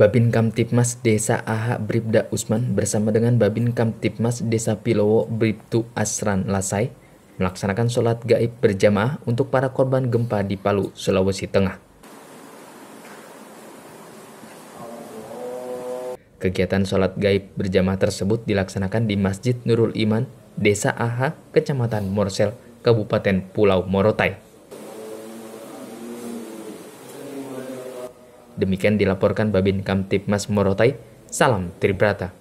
Babin Kamtipmas Desa AHA Bribda Usman bersama dengan Babin Kamtipmas Desa Pilowo Bribtu Asran Lasai melaksanakan sholat gaib berjamaah untuk para korban gempa di Palu, Sulawesi Tengah. Kegiatan sholat gaib berjamaah tersebut dilaksanakan di Masjid Nurul Iman, Desa AHA, Kecamatan Morsel, Kabupaten Pulau Morotai. Demikian dilaporkan Babin Kamtipmas Morotai. Salam Tribrata.